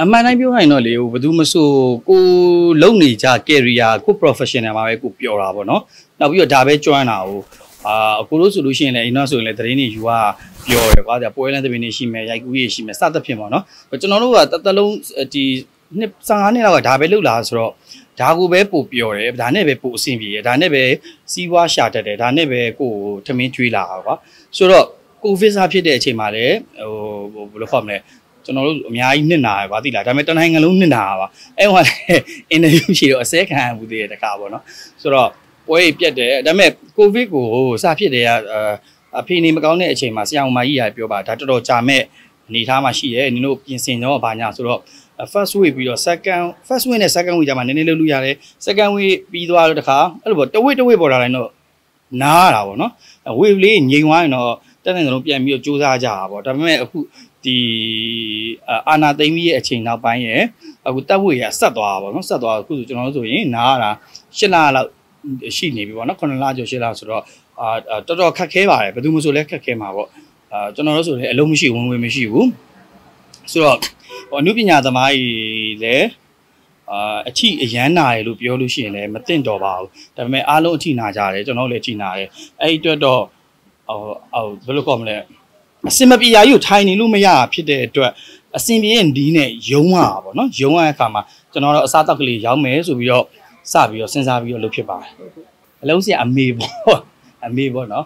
အမှန်တိုင်းပြောရင်တော့လေဘယ်သူမဆိုကိုလုံနေကြ career ကို professional မှာပဲကိုပြောတာပေါ့နော်နောက်ပြီးတော့ဒါပဲကျွမ်းတာကိုအာအခုလို့ဆိုလို့ရှိရင်လည်းအင်းတော့ဆိုရင်လည်းသတင်းတွေယူကပြောတယ်ကွာဒါပွဲလန်းသတင်းတွေရှိမယ်ရိုက်ကူးရေးရှိမယ်စသဖြင့်ပေါ့နော်ကျွန်တော်တို့ကတသက်လုံးဒီနှစ်15နှစ်လောက်ကဒါပဲလုပ်လာဆိုတော့ဒါကိုပဲပို့ပြောတယ်ဒါနဲ့ပဲပို့အဆင်ပြေတယ်ဒါနဲ့ပဲစီးပွားရှာတတ်တယ်ဒါနဲ့ပဲကိုယ်ထမင်းကျွေးလာတာကွာဆိုတော့ကိုဗစ်စားဖြစ်တဲ့အချိန်မှာလည်းဟိုဘယ်လိုခေါ်မလဲ ကျွန်တော်တို့အများကြီးနစ်နာရပါသိလားဒါပေမဲ့တနိုင်ငံလုံးနစ်နာရပါအဲ့ဟိုအင်တာဗျူးရှိတော့အစဲခံရမှုတည်းရတကားပေါ့နော်ဆိုတော့ပွဲပြတ်တယ်ဒါပေမဲ့ကိုဗစ်ကိုစဖြစ်တယ်ကအဖေနေမကောင်းတဲ့အချိန်မှာဆရာမကြီးကပြောပါဒါတော်တော်ကြာမဲ့အနေထားမှာရှိတယ်နင်တို့ပြင်ဆင်တော့ဘာညာဆိုတော့ first wave ပြီးတော့ second first wave နဲ့ second wave ကြာမှာနည်းနည်းလုပ်လို့ရတယ် second wave ပြီးသွားတော့တခါအဲ့လိုပေါ့တဝိတဝိပေါ်လာတိုင်းတော့နားရတာပေါ့နော် wave လေးငြိမ်သွားရင်တော့တက်တဲ့ကလုံးပြန်ပြီးတော့စူးစမ်းကြတာပေါ့ဒါပေမဲ့အခု ဒီအာနာသိမ့်ကြီးရဲ့အချိန်နောက်ပိုင်းရဲ့အခုတက်ဝေရဆက်သွားတာပေါ့နော်ဆက်သွားအခုဆိုကျွန်တော်တို့ဆိုရင်နားရတာ၈လလောက်ရှိနေပြီပေါ့နော်9လကျော်10လဆိုတော့အာတော်တော်ခက်ခဲပါတယ်ဘယ်သူမှဆိုလဲခက်ခဲမှာပေါ့အာကျွန်တော်တို့ဆိုရင်အလုံးမရှိဝင်ဝင်မရှိဘူးဆိုတော့ဟိုအနုပညာသမားကြီးလည်းအာအချိအရန်နာရလို့ပြောလို့ရှိရင်လည်းမသိတော့ပါဘူးဒါပေမဲ့အားလုံးအချိနာကြတယ်ကျွန်တော်လည်းအချိနာတယ်အဲ့ဒီအတွက်တော့ဟိုဟိုဘယ်လိုခေါ်မလဲ အစင်မပြေရာကြီးကိုထိုင်နေလို့မရဖြစ်တဲ့အတွက်အစင်ပြေရဲ့ဒီနဲ့ယုံရပါဗောနော်ယုံရတဲ့အခါမှာကျွန်တော်တို့အစားတောက်ကလေးရောင်းမယ်ဆိုပြီးတော့စပြီးတော့စဉ်းစားပြီးတော့လုပ်ဖြစ်ပါတယ်အလုံးစရာအမေပေါ့အမေပေါ့နော်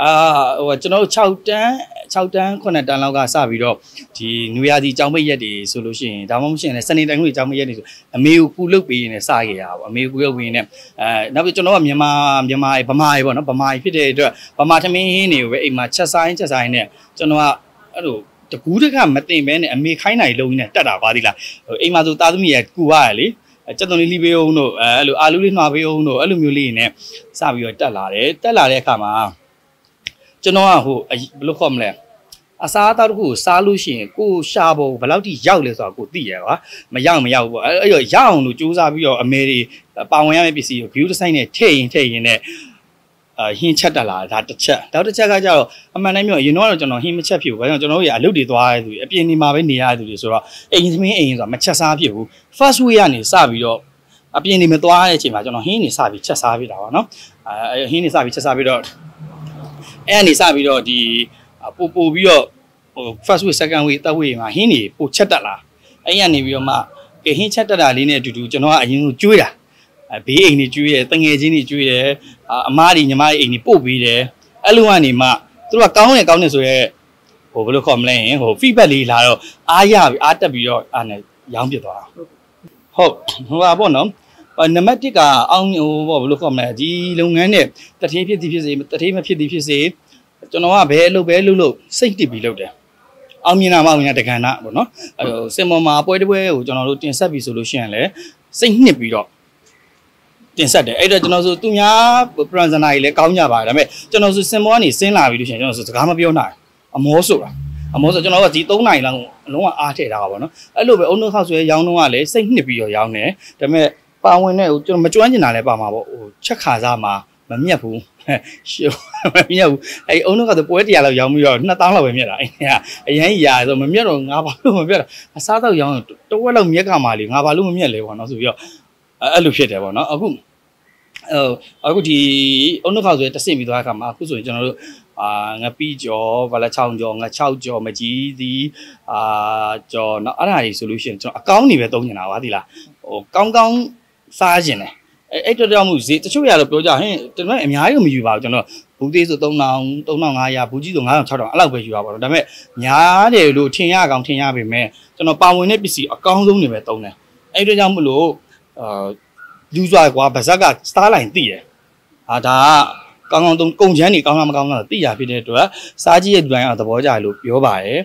အာဟိုကျွန်တော်တို့6တန်း6တန်း9တန်းလောက်ကစပြီးတော့ဒီနွေရာသီကျောင်းပိတ်ရက်တွေဆိုလို့ရှိရင်ဒါမှမဟုတ်ရင်လည်းစနေတိုင်းတွေကျောင်းပိတ်ရက်တွေဆိုအမေကိုကူလုပ်ပေးရင်လည်းစခဲ့ရပါဘူးအမေကိုကူလုပ်ပေးရင်လည်းအဲနောက်ပြီးကျွန်တော်ကမြန်မာမြန်မာဗမာရေပေါ့နော်ဗမာရေဖြစ်တဲ့အတွက်ဗမာသမင်းဟင်းတွေကိုပဲအိမ်မှာချက်ဆိုင်ချက်ဆိုင်နဲ့ကျွန်တော်ကအဲ့လိုတကူးတကမတင်ပဲနဲ့အမေခိုင်းနိုင်လုံးနဲ့တက်တာပါသီလားဟိုအိမ်မှာဆိုသားသမီးရကူရတယ်လေစက်သွန်လေးလှီးပေးအောင်တို့အဲအဲ့လိုအာလူလေးနှွာပေးအောင်တို့အဲ့လိုမျိုးလေးနဲ့စပြီးတော့တက်လာတယ်တက်လာတဲ့အခါမှာ ကျွန်တော်ကဟိုဘယ်လိုခေါ်မလဲအစားအသောက်တစ်ခုကိုစားလို့ရှိရင်ကိုရှာဖို့ဘယ်လောက်ထိရောက်လဲဆိုတာကိုသိရပါမရောက်မရောက်ဘူးအဲ့တော့ရအောင်လို့စူးစမ်းပြီးတော့အမေတွေပါဝင်ရမယ့်ပစ္စည်းကို view design နဲ့ထည့်ရင်ထည့်ရင်နဲ့အဟင်းချက်တက်လာဒါတစ်ချက်နောက်တစ်ချက်ကကြတော့အမှန်တမ်းပြောရင်တော့ကျွန်တော်ဟင်းမချက်ဖြစ်ဘူးဘာကြောင့်ကျွန်တော်တို့ရအလုပ်တွေသွားရသူအပြင်နေမှာပဲနေရသူတွေဆိုတော့အိမ်သမင်းအိမ်ဆိုတာမချက်စားဖြစ်ဘူး first way ကနေစပြီးတော့အပြင်နေမသွားတဲ့အချိန်မှာကျွန်တော်ဟင်းနေစပြီးချက်စားဖြစ်တာပါနော်အဟင်းနေစပြီးချက်စားပြီးတော့ အဲ့ကနေစပြီးတော့ဒီပို့ပို့ပြီးတော့ဟို first week second week third week မှာဟင်းနေပို့ချက်တက်လာအဲ့ရနေပြီးတော့မှကဲဟင်းချက်တက်တာလေးနဲ့အတူတူကျွန်တော်ကအရင်ကကျွေးတာဘေးအိမ်တွေကျွေးတယ်တငယ်ချင်းတွေကျွေးတယ်အမားတွေညီမတွေအိမ်တွေပို့ပေးတယ်အဲ့လိုကနေမှသူတို့ကကောင်းတယ်ကောင်းတယ်ဆိုရဲဟိုဘယ်လိုခေါ်မလဲဟို feedback လေးလာတော့အားရပြီအားတက်ပြီးတော့အားနဲ့ရောင်းပြသွားတာဟုတ်ဟိုပါပေါ့နော် နံပါတ်1ကအောင်ဟိုပေါ့ဘယ်လိုခေါ်မလဲဒီလုပ်ငန်းနဲ့တထေးဖြစ်သည်ဖြစ်စေတထေးမဖြစ်သည်ဖြစ်စေကျွန်တော်ကဘယ်အလုပ်ပဲလုပ်လို့စိတ်တည်ပြီးလုပ်တယ်အောင်မြင်တာမအောင်မြင်တာတက္ကနာပေါ့နော်အဲစင်မော်မှာပွဲတစ်ပွဲကိုကျွန်တော်တို့တင်ဆက်ပြီဆိုလို့ရှိရင်လည်းစိတ်နှစ်ပြီးတော့တင်ဆက်တယ်အဲ့တော့ကျွန်တော်ဆိုသူများပရန်ဇနာကြီးလည်းကောင်းကြပါတယ်ဒါပေမဲ့ကျွန်တော်ဆိုစင်မောကနေဆင်းလာပြီလို့ရှိရင်ကျွန်တော်ဆိုစကားမပြောနိုင်အမောဆိုတာအမောဆိုကျွန်တော်ကဒီ3နိုင်လောက်အလုံးဝအားထည့်ထားတာပါနော်အဲ့လိုပဲအုံနှုတ်ခောက်ဆွဲရောင်းတော့ကလည်းစိတ်နှစ်ပြီးတော့ရောင်းတယ်ဒါပေမဲ့ ပါဝင်တဲ့ဟိုကျွန်တော်မကျွမ်းကျင်တာလည်းပါမှာပေါ့ဟိုချက်ခါစားမှာမမြတ်ဘူးရှုမမြတ်ဘူးအဲ့အုံတော့ကတော့ပွဲတရားလောက်ရောင်းပြီးတော့2000လောက်ပဲမြတ်တာအဲ့ကအရင်ရာဆိုမမြတ်တော့ငါဘာလို့မမြတ်တာအစားတော့ရောင်းတဝက်လောက်မြက်ကမှာလေငါဘာလို့မမြတ်လဲပေါ့နော်ဆိုပြီးတော့အဲ့လိုဖြစ်တယ်ပေါ့နော်အခုဟိုအခုဒီအုံနှုတ်ခေါက်ဆိုတဆင့်ပြီးသွားတဲ့အခါမှာအခုဆိုရင်ကျွန်တော်တို့အာငပီးကြောဗလာ6ကြောင6ကြောမကြီးသည်အာကြောနောက်အဲ့ဒါကြီးဆိုလို့ရှိရင်ကျွန်တော်အကောင်းနေပဲသုံးနေတာပါဒီလားဟိုကောင်းကောင်း စားခြင်းတယ်အဲ့အဲ့တော်တော်မှုဈေးတချို့ရတော့ပြောကြဟင်ကျွန်တော်အများကြီးမယူပါဘူးကျွန်တော်ဘူးသေးဆို3000 3500ဘူးကြီးဆို9000 6000အဲ့လောက်ပဲယူရပါတော့ဒါပေမဲ့များတယ်လို့ထင်ရကောင်ထင်ရပေမဲ့ကျွန်တော်ပါဝင်တဲ့ပစ္စည်းအကောင်းဆုံးတွေပဲသုံးတယ်အဲ့တို့ကြောင့်မလို့အာလူစွာကွာဗဇက်ကစတားလိုင်းသိတယ်ဟာဒါကကောင်းကောင်းသုံးကုန်ချမ်းနေကောင်းလားမကောင်းလားသိရဖြစ်တဲ့အတွက်စားကြည့်ရဲ့လူတိုင်းကသဘောကျတယ်လို့ပြောပါတယ်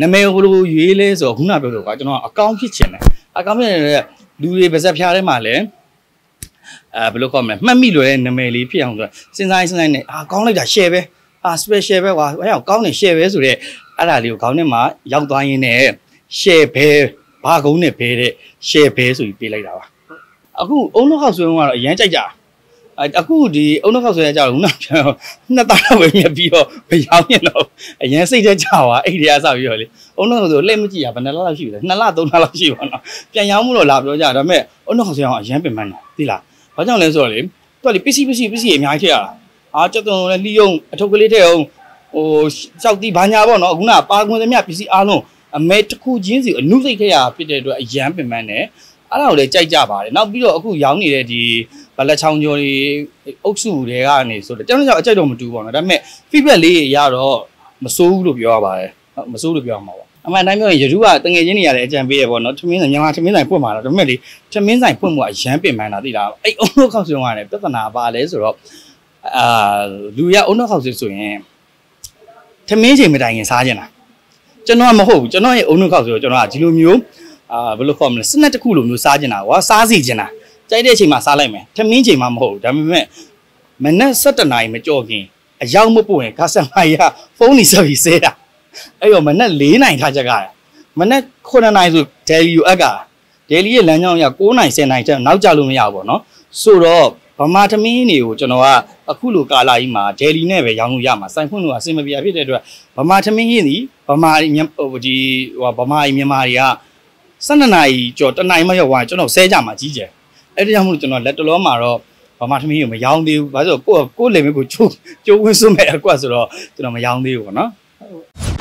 နမေဟိုလိုရွေးလဲဆိုတော့ခုနပြောလို့ကွာကျွန်တော်အကောင်းဖြစ်ချင်တယ်အကောင်းဖြစ်နေတဲ့ လူတွေဗဇက်ဖျားထဲမှာလည်းအဲဘယ်လိုခေါ်မလဲမှတ်မိလွယ်တဲ့နာမည်လေးဖြစ်အောင်ဆိုစဉ်းစားစဉ်းစားနေအာကောင်းလိုက်တာ share ပဲအာ special ပဲကွာအဲ့အောင်ကောင်းတယ် share ပဲဆိုတော့အဲ့ဒါလေးကိုခေါင်းထဲမှာရောက်သွားရင်းနဲ့ share ပဲဘာကုန်းနဲ့ဘဲတဲ့ share ပဲဆိုပြီးပေးလိုက်တာပါအခုအုံနှောက်ဟောက်ဆွေးကတော့အရန်ကြိုက်ကြအဲ အခုဒီအုံနောက်ခောက်ဆွဲကြတော့ခုနပြောနှစ်သားတော့ပဲမြက်ပြီးတော့မရောက်ရင်တော့အရင်စိတ်ထဲကြွာအဲ့ဒီအစပြီးတော့လေအုံနောက်ခောက်ဆိုလှည့်မကြည့်ရဘယ်နှစ်လလောက်ရှိပြီလဲနှစ်လသုံးလလောက်ရှိပါတော့ပြန်ရောက်မှုတော့လာပြောကြဒါပေမဲ့အုံနောက်ခောက်ဆွဲအောင်အရင်ပင်ပန်းတာသိလားဘာကြောင့်လဲဆိုတော့လေသူကလေပစ္စည်းပစ္စည်းပစ္စည်းအများကြီးထည့်ရတာအာကြက်သွန်လည်းလီယုံအထုပ်ကလေးထည့်အောင်ဟိုစောက်တီးဘာညာပေါ့နော်ခုနပါကွန်သမျှပစ္စည်းအားလုံးအမဲတစ်ခုချင်းစီအနုစိတ်ထည့်ရဖြစ်တဲ့အတွက်အရန်ပင်ပန်းတယ် အဲ့ဒါကိုလည်းကြိုက်ကြပါတယ်နောက်ပြီးတော့အခုရောင်းနေတဲ့ဒီဘလက်ချောင်းကျော်တွေအုပ်စုတွေကနေဆိုတော့ကျွန်တော်ကြောင့်အကြိုက်တော့မတူပါဘူးဒါပေမဲ့ feedback လေးရတော့မစိုးဘူးလို့ပြောရပါတယ်ဟုတ်မစိုးလို့ပြောရမှာပါအမှန်တိုင်းပြောရင်ရူးကတငယ်ချင်းတွေရတယ်အကြံပေးရပေါ့နော်ထမင်းဆိုင်မြန်မာထမင်းဆိုင်ဖွင့်မှာတော့ဒါပေမဲ့လေထမင်းဆိုင်ဖွင့်မှုကရမ်းပင်ပန်းတာသိလားအဲ့အုံလို့ခောက်စုံရတယ်ပြဿနာပါလဲဆိုတော့အာလူရအုံလို့ခောက်စုံဆိုရင်ထမင်းချိန်မတိုင်ခင်စားကြတာကျွန်တော်ကမဟုတ်ဘူးကျွန်တော်ရဲ့အုံလို့ခောက်ဆိုတော့ကျွန်တော်ကဒီလိုမျိုး အာဘယ်လိုခေါ်မလဲစနက်တစ်ခုလိုမျိုးစားကြတာကွာစားစီကြတာကြိုက်တဲ့အချိန်မှာစားလိုက်မယ်ထမင်းချိန်မှာမဟုတ်ဘူးဒါပေမဲ့မနက်7:00နာရီမကြော်ခင်အရောက်မပို့ရင်ကာစတမာကြီးကဖုန်းနေဆက်ပြီးဆဲတာအဲ့တော့မနက်4နိုင်ခါချက်ကမနက်9နိုင်ဆိုဒယ်လီယူအက်ကဒယ်လီရဲ့လမ်းကြောင်းက9နိုင်10နိုင်ချက်နောက်ကျလို့မရဘူးပေါ့နော်ဆိုတော့ဗမာသမင်းတွေကိုကျွန်တော်ကအခုလိုကာလာကြီးမှာဒယ်လီနဲ့ပဲရောင်းလို့ရမှာစိုင်ဖွင့်လို့အဆင်မပြေဖြစ်တဲ့အတွက်ဗမာသမင်းကြီးဒီဗမာဟိုဒီဟိုဗမာမြန်မာတွေက 12နာရီကျော်တနိုင်မရောက်သွားကျွန်တော်ဆဲကြမှာကြီးကျယ်အဲ့ဒါကြောင့်မို့ကျွန်တော်လက်တလောမှာတော့ဗမာသမီးကိုမရောင်းသေးဘူး။ဘာလို့ဆိုကိုကိုလေမျိုးကိုချိုးချိုးဝင်းစွမဲ့အကွက်ဆိုတော့ကျွန်တော်မရောင်းသေးဘူးပေါ့နော်။